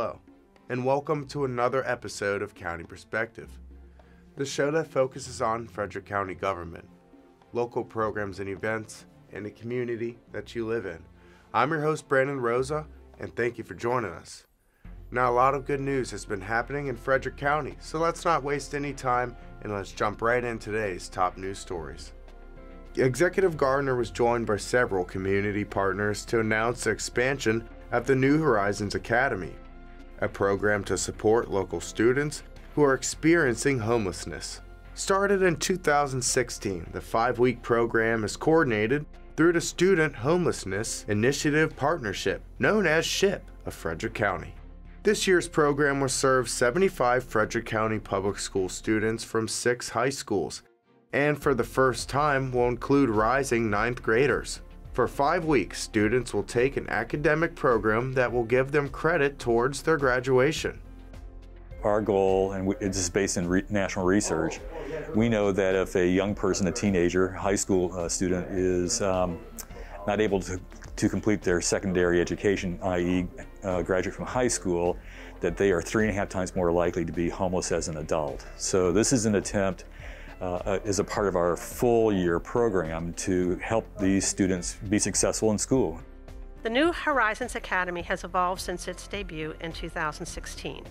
Hello, and welcome to another episode of County Perspective, the show that focuses on Frederick County government, local programs and events, and the community that you live in. I'm your host, Brandon Rosa, and thank you for joining us. Now, a lot of good news has been happening in Frederick County, so let's not waste any time and let's jump right in today's top news stories. Executive Gardner was joined by several community partners to announce the expansion of the New Horizons Academy, a program to support local students who are experiencing homelessness. Started in 2016, the five week program is coordinated through the Student Homelessness Initiative Partnership, known as SHIP, of Frederick County. This year's program will serve 75 Frederick County Public School students from six high schools and for the first time will include rising ninth graders. For five weeks, students will take an academic program that will give them credit towards their graduation. Our goal, and this is based in re national research, we know that if a young person, a teenager, high school uh, student, is um, not able to, to complete their secondary education, i.e., uh, graduate from high school, that they are three and a half times more likely to be homeless as an adult. So, this is an attempt uh, is a part of our full year program to help these students be successful in school. The New Horizons Academy has evolved since its debut in 2016.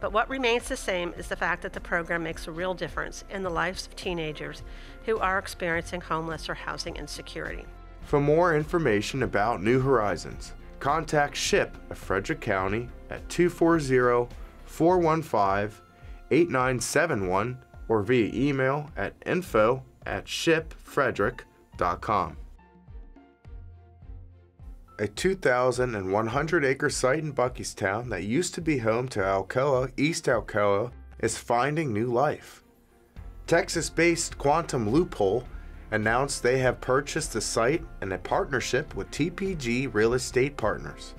But what remains the same is the fact that the program makes a real difference in the lives of teenagers who are experiencing homeless or housing insecurity. For more information about New Horizons, contact SHIP of Frederick County at 240 415 8971 or via email at info at shipfrederick.com. A 2,100 acre site in Buckeystown that used to be home to Alcoa, Eastalco, is finding new life. Texas based Quantum Loophole announced they have purchased the site in a partnership with TPG Real Estate Partners.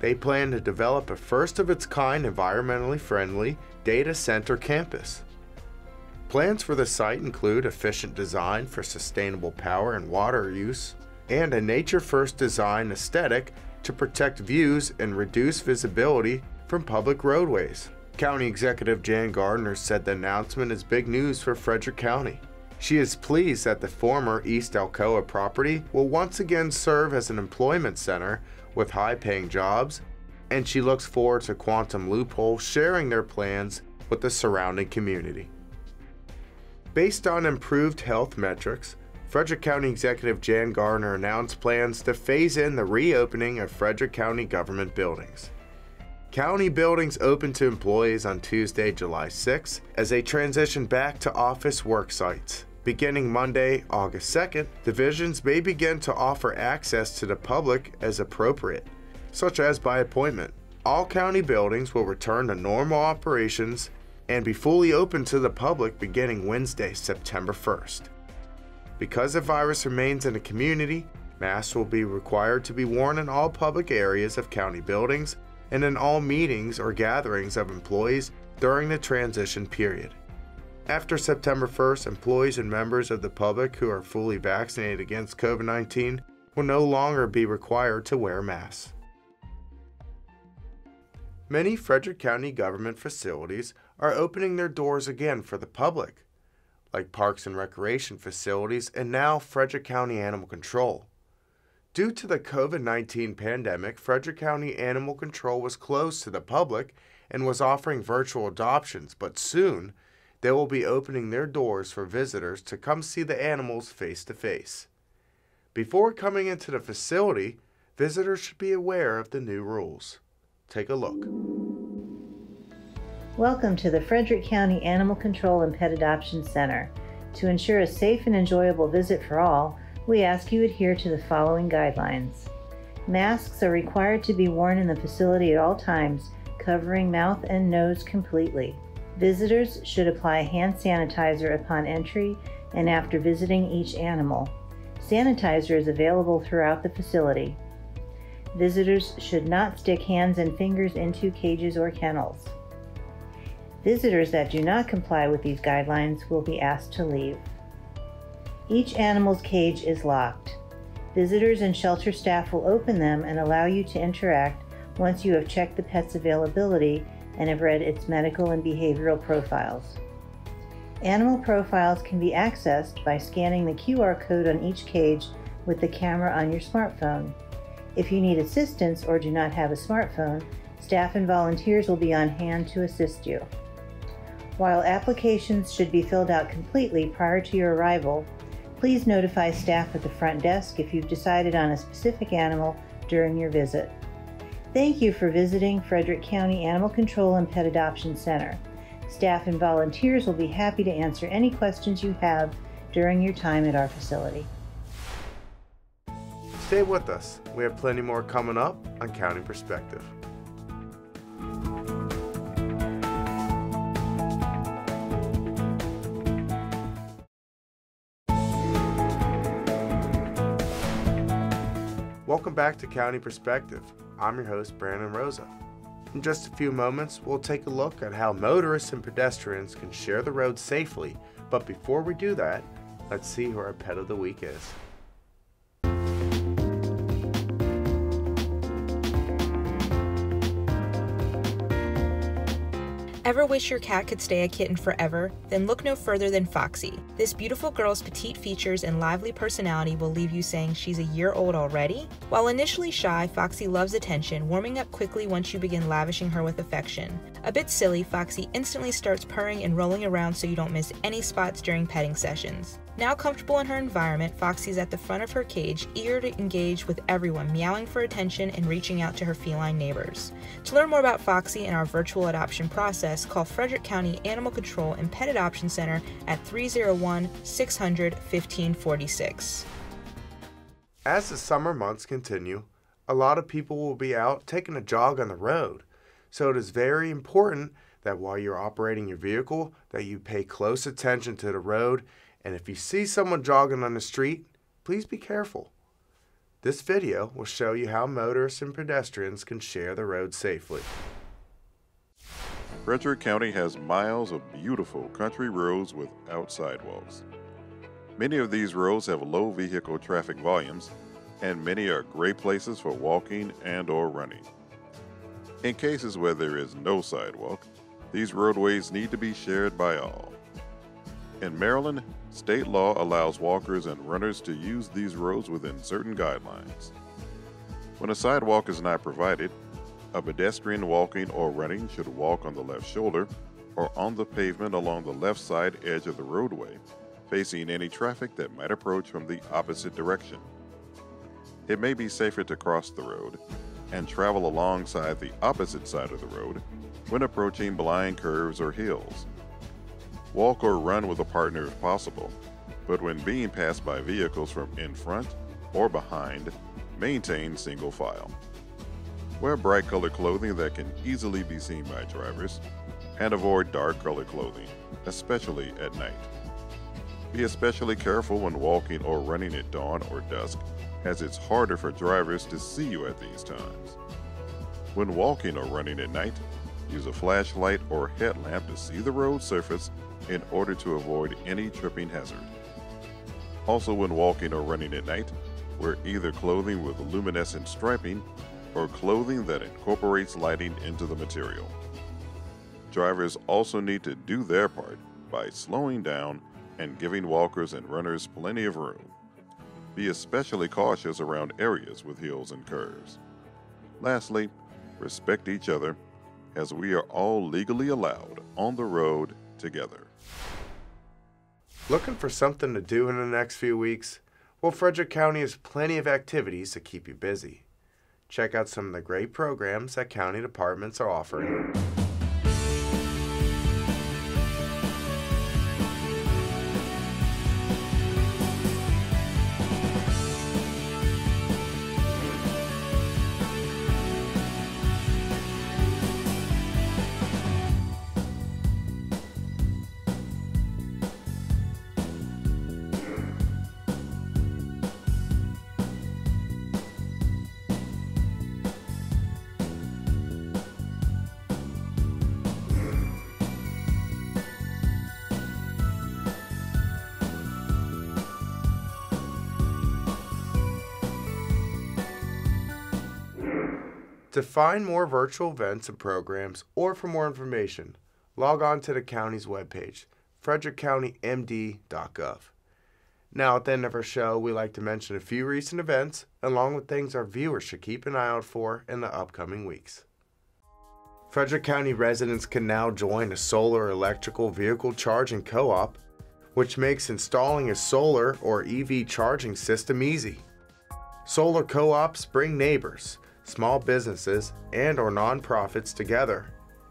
They plan to develop a first of its kind environmentally friendly data center campus. Plans for the site include efficient design for sustainable power and water use, and a nature first design aesthetic to protect views and reduce visibility from public roadways. County Executive Jan Gardner said the announcement is big news for Frederick County. She is pleased that the former Eastalco property will once again serve as an employment center with high paying jobs, and she looks forward to Quantum Loophole sharing their plans with the surrounding community. Based on improved health metrics, Frederick County Executive Jan Gardner announced plans to phase in the reopening of Frederick County government buildings. County buildings opened to employees on Tuesday, July 6 as they transition back to office work sites. Beginning Monday, August 2nd, divisions may begin to offer access to the public as appropriate, such as by appointment. All county buildings will return to normal operations and be fully open to the public beginning Wednesday, September 1st. Because the virus remains in the community, masks will be required to be worn in all public areas of county buildings and in all meetings or gatherings of employees during the transition period. After September 1st, employees and members of the public who are fully vaccinated against COVID 19 will no longer be required to wear masks. Many Frederick County government facilities are opening their doors again for the public, like parks and recreation facilities and now Frederick County Animal Control. Due to the COVID 19 pandemic, Frederick County Animal Control was closed to the public and was offering virtual adoptions, but soon they will be opening their doors for visitors to come see the animals face to face. Before coming into the facility, visitors should be aware of the new rules. Take a look. Welcome to the Frederick County Animal Control and Pet Adoption Center. To ensure a safe and enjoyable visit for all, we ask you adhere to the following guidelines. Masks are required to be worn in the facility at all times, covering mouth and nose completely. Visitors should apply hand sanitizer upon entry and after visiting each animal. Sanitizer is available throughout the facility. Visitors should not stick hands and fingers into cages or kennels. Visitors that do not comply with these guidelines will be asked to leave. Each animal's cage is locked. Visitors and shelter staff will open them and allow you to interact once you have checked the pet's availability and have read its medical and behavioral profiles. Animal profiles can be accessed by scanning the QR code on each cage with the camera on your smartphone. If you need assistance or do not have a smartphone, staff and volunteers will be on hand to assist you. While applications should be filled out completely prior to your arrival, please notify staff at the front desk if you've decided on a specific animal during your visit. Thank you for visiting Frederick County Animal Control and Pet Adoption Center. Staff and volunteers will be happy to answer any questions you have during your time at our facility. Stay with us. We have plenty more coming up on County Perspective. Welcome back to County Perspective. I'm your host, Brandon Rosa. In just a few moments, we'll take a look at how motorists and pedestrians can share the road safely. But before we do that, let's see who our pet of the week is. Ever wish your cat could stay a kitten forever? Then look no further than Foxy. This beautiful girl's petite features and lively personality will leave you saying she's a year old already? While initially shy, Foxy loves attention, warming up quickly once you begin lavishing her with affection. A bit silly, Foxy instantly starts purring and rolling around so you don't miss any spots during petting sessions. Now comfortable in her environment, Foxy's at the front of her cage, eager to engage with everyone, meowing for attention and reaching out to her feline neighbors. To learn more about Foxy and our virtual adoption process, call Frederick County Animal Control and Pet Adoption Center at 301 600 1546. As the summer months continue, a lot of people will be out taking a jog on the road. So it is very important that while you're operating your vehicle that you pay close attention to the road and if you see someone jogging on the street, please be careful. This video will show you how motorists and pedestrians can share the road safely. Frederick County has miles of beautiful country roads without sidewalks. Many of these roads have low vehicle traffic volumes, and many are great places for walking and or running. In cases where there is no sidewalk, these roadways need to be shared by all. In Maryland, state law allows walkers and runners to use these roads within certain guidelines. When a sidewalk is not provided, a pedestrian walking or running should walk on the left shoulder or on the pavement along the left side edge of the roadway, facing any traffic that might approach from the opposite direction. It may be safer to cross the road and travel alongside the opposite side of the road when approaching blind curves or hills. Walk or run with a partner if possible, but when being passed by vehicles from in front or behind, maintain single file. Wear bright colored clothing that can easily be seen by drivers, and avoid dark colored clothing, especially at night. Be especially careful when walking or running at dawn or dusk, as it's harder for drivers to see you at these times. When walking or running at night, use a flashlight or headlamp to see the road surface in order to avoid any tripping hazard. Also, when walking or running at night, wear either clothing with luminescent striping or clothing that incorporates lighting into the material. Drivers also need to do their part by slowing down and giving walkers and runners plenty of room. Be especially cautious around areas with hills and curves. Lastly, respect each other as we are all legally allowed on the road together. Looking for something to do in the next few weeks? Well, Frederick County has plenty of activities to keep you busy. Check out some of the great programs that county departments are offering. To find more virtual events and programs or for more information, log on to the county's webpage, frederickcountymd.gov. Now, at the end of our show, we like to mention a few recent events, along with things our viewers should keep an eye out for in the upcoming weeks. Frederick County residents can now join a solar electrical vehicle charging co op, which makes installing a solar or EV charging system easy. Solar co ops bring neighbors, small businesses, and or nonprofits together,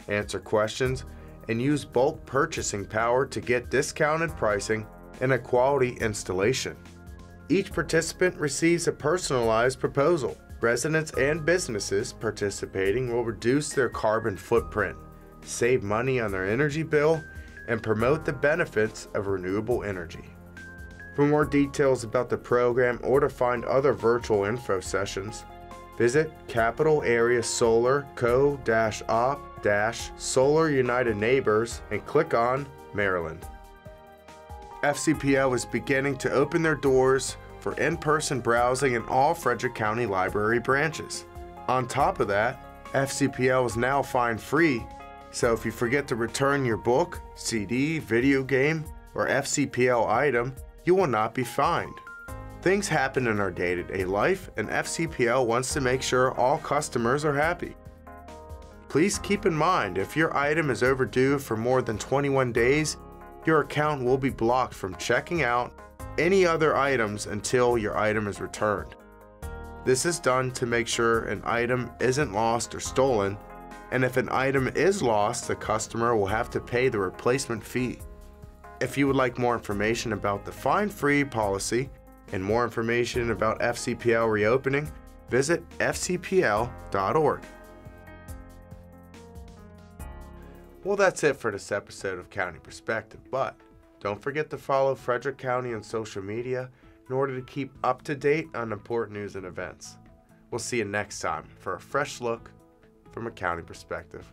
answer questions, and use bulk purchasing power to get discounted pricing and a quality installation. Each participant receives a personalized proposal. Residents and businesses participating will reduce their carbon footprint, save money on their energy bill, and promote the benefits of renewable energy. For more details about the program or to find other virtual info sessions, visit Capital Area Solar Co op Solar United Neighbors and click on Maryland. FCPL is beginning to open their doors for in person browsing in all Frederick County Library branches. On top of that, FCPL is now fine free, so if you forget to return your book, CD, video game, or FCPL item, you will not be fined. Things happen in our day to day life, and FCPL wants to make sure all customers are happy. Please keep in mind if your item is overdue for more than 21 days, your account will be blocked from checking out any other items until your item is returned. This is done to make sure an item isn't lost or stolen, and if an item is lost, the customer will have to pay the replacement fee. If you would like more information about the fine free policy and more information about FCPL reopening, visit fcpl.org. Well, that's it for this episode of County Perspective, but don't forget to follow Frederick County on social media in order to keep up to date on important news and events. We'll see you next time for a fresh look from a county perspective.